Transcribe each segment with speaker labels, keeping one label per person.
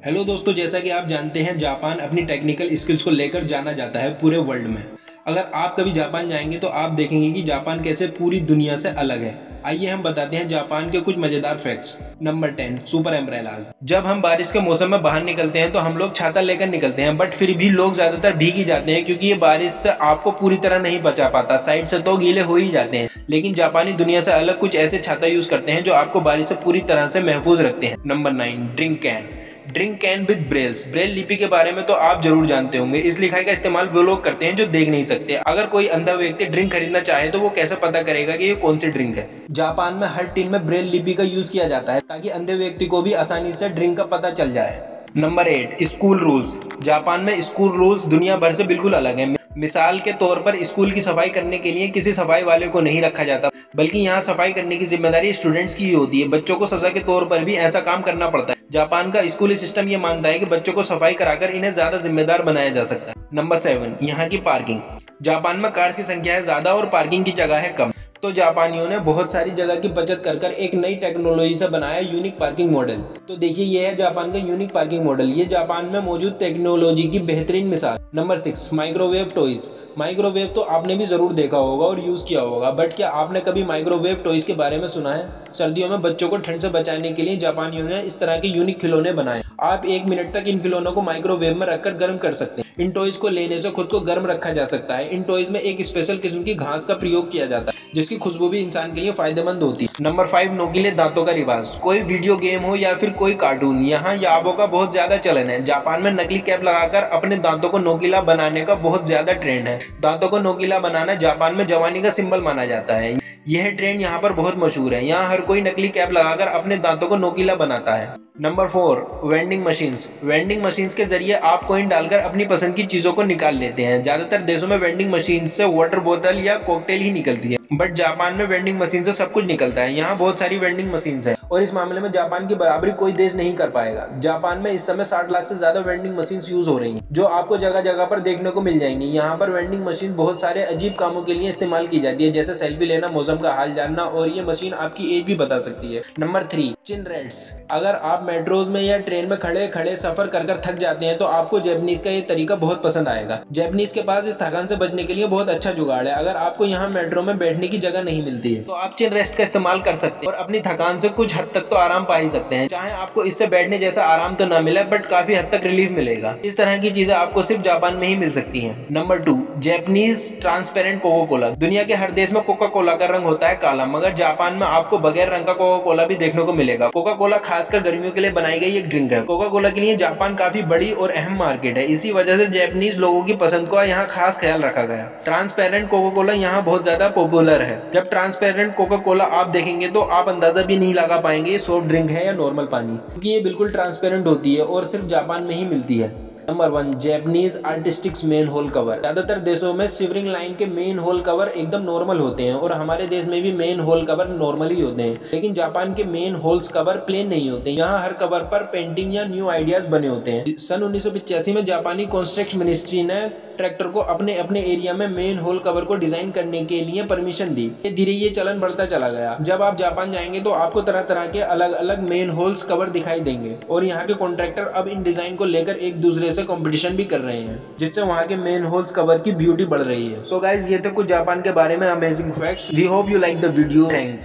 Speaker 1: Hello दोस्तों, जैसा कि आप जानते हैं, जापान अपनी टेक्निकल स्किल्स को लेकर जाना जाता है पूरे वर्ल्ड में। अगर आप कभी जापान जाएँगे तो आप देखेंगे कि जापान कैसे पूरी दुनिया से अलग है। आइए हम बताते हैं जापान के कुछ मज़ेदार facts number ten super umbrellas जब हम बारिश के मौसम में बाहर निकलते हैं तो हम लोग छाता लेकर निकलते हैं बट फिर भी लोग ज़्यादातर भीग ही जाते हैं, क्योंकि ये बारिश से आपको पूरी तरह नहीं बचा पाता। साइड से तो गीले हो ही जाते हैं, लेकिन जापानी दुनिया से अलग कुछ ऐसे छाता यूज़ करते हैं, जो आपको बारिश से पूरी तरह से महफूज रखते हैं। Number nine drink can drink can with brailles braille लिपि के बारे में तो आप ज़रूर जानते होंगे। इस लिखाई का इस्तेमाल वो लोग करते हैं जो देख नहीं सकते। अगर कोई अंधा व्यक्ति ड्रिंक खरीदना चाहे तो वो कैसे पता करेगा कि ये कौन सी ड्रिंक है? जापान में हर टीन में ब्रेल लिपि का यूज़ किया जाता है ताकि अंधे व्यक्ति को भी आसानी से ड्रिंक का पता चल जाए। Number eight school rules Japan में स्कूल रूल्स दुनिया भर से बिल्कुल अलग है। मिसाल के तौर पर स्कूल की सफ़ाई करने के लिए किसी सफ़ाई वाले को नहीं रखा जाता, बल्कि यहाँ सफ़ाई करने की ज़िम्मेदारी स्टूडेंट्स की ही होती है। बच्चों को सजा के तौर पर भी ऐसा काम करना पड़ता है। जापान का स्कूली सिस्टम ये मानता है कि बच्चों को सफ़ाई कराकर इन्हें ज़्यादा जिम्मेदार बनाया जा सकता है। नंबर सेवन, यहाँ की पार्किंग। जापान में कार्स की संख्या है ज़्यादा और पार्किंग की जगह है कम। तो जापानियों ने बहुत सारी जगह की बचत कर कर एक नई टेक्नोलॉजी से बनाया यूनिक पार्किंग मॉडल तो देखिए, ये है जापान का यूनिक पार्किंग मॉडल ये जापान में मौजूद टेक्नोलॉजी की बेहतरीन मिसाल। Number six microwave toys microwave तो आपने भी ज़रूर देखा होगा और यूज़ किया होगा बट क्या आपने कभी माइक्रोवेव टॉयज के बारे में सुना है? सर्दियों में बच्चों को ठंड से बचाने के लिए जापानियों ने इस तरह के यूनिक खिलौने बनाए। आप एक मिनट तक इन खिलौनों को माइक्रोवेव में रखकर गर्म कर सकते हैं। इन टॉयज को लेने से खुद को गर्म रखा जा सकता है। इन टॉयज में एक स्पेशल किस्म की घास का प्रयोग किया जाता है जिसकी खुशबू भी इंसान के लिए फ़ायदेमंद होती है। नंबर फाइव नोकीले दांतों का रिवाज। कोई वीडियो गेम हो या फिर कोई कार्टून यहाँ याबों का बहुत ज़्यादा चलन है। जापान में नकली कैप लगाकर अपने दांतों को नोकीला बनाने का बहुत ज़्यादा ट्रेंड है। दांतों को नोकीला बनाना जापान में जवानी का सिंबल माना जाता है। यह ट्रेंड यहाँ पर बहुत मशहूर है। यहाँ हर कोई नकली कैप लगाकर अपने दांतों को नोकीला बनाता है। Number four vending machines vending machines के ज़रिए आप कोइन डालकर अपनी पसंद की चीज़ों को निकाल लेते हैं। ज़्यादातर देशों में वेंडिंग मशीन से वाटर बोतल या कॉकटेल ही निकलती है। बट जापान में वेंडिंग मशीन से सब कुछ निकलता है। यहाँ बहुत सारी वेंडिंग मशीन है। और इस मामले में जापान की बराबरी कोई देश नहीं कर पाएगा। जापान में इस समय साठ लाख से ज़्यादा वेंडिंग मशीन यूज़ हो रही है, जो आपको जगह जगह पर देखने को मिल जाएँगी। यहाँ पर वेंडिंग मशीन बहुत सारे अजीब कामों के लिए इस्तेमाल की जाती है, जैसे सेल्फी लेना, मौसम का हाल जानना, और ये मशीन आपकी एज भी बता सकती है। Number three, chin rests. अगर आप मेट्रोज में या ट्रेन में खड़े खड़े सफ़र कर कर थक जाते हैं तो आपको जैपनीज का ये तरीका बहुत पसंद आएगा। जैपनीज के पास इस थकान से बचने के लिए बहुत अच्छा जुगाड़ है। अगर आपको यहाँ मेट्रो में बैठने की जगह नहीं मिलती है। तो आप चिन रेस्ट का इस्तेमाल कर सकते हैं और अपनी थकान से कुछ हद तक तो आराम पा ही सकते हैं। चाहे आपको इससे बैठने जैसा आराम तो न मिले बट काफ़ी हद तक रिलीफ मिलेगा। इस तरह की चीज़ें आपको सिर्फ़ जापान में ही मिल सकती है। Number two Japanese transparent coca cola दुनिया के हर देश में कोका कोला का रंग होता है काला, मगर जापान में आपको बगैर रंग का कोका कोला भी देखने को मिलेगा। कोका कोला खासकर गर्मियों के लिए बनाई गई एक ड्रिंक है। कोका कोला के लिए जापान काफ़ी बड़ी और अहम मार्केट है। इसी वजह से जैपनीज लोगों की पसंद को यहाँ खास ख्याल रखा गया। ट्रांसपेरेंट कोका कोला यहाँ बहुत ज़्यादा पॉपुलर है। जब ट्रांसपेरेंट कोका कोला आप देखेंगे तो आप अंदाज़ा भी नहीं लगा पाएँगे सॉफ्ट ड्रिंक है या नॉर्मल पानी। क्योंकि ये बिल्कुल ट्रांसपेरेंट होती है और सिर्फ़ जापान में ही मिलती है। Number one Japanese artistics manhole cover ज़्यादातर देशों में सिवरिंग लाइन के मेन होल कवर एकदम नॉर्मल होते हैं और हमारे देश में भी मेन होल कवर नॉर्मल ही होते हैं। लेकिन जापान के मेन होल्स कवर प्लेन नहीं होते। यहाँ हर कवर पर पेंटिंग या न्यू आइडियाज़ बने होते हैं। सन उन्नीस में जापानी कॉन्स्ट्रक्ट मिनिस्ट्री ने ट्रैक्टर को अपने अपने एरिया में मेन होल कवर को डिज़ाइन करने के लिए परमिशन दी। धीरे ये चलन बढ़ता चला गया। जब आप जापान जाएँगे तो आपको तरह तरह के अलग अलग मेन होल्स कवर दिखाई देंगे। और यहाँ के कॉन्ट्रैक्टर अब इन डिज़ाइन को लेकर एक दूसरे से कॉम्पिटिशन भी कर रहे हैं, जिससे वहाँ के मेन होल्स कवर की ब्यूटी बढ़ रही है। सो so गाइज़ ये थे कुछ जापान के बारे में amazing facts we hope you like the video thanks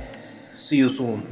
Speaker 1: see you soon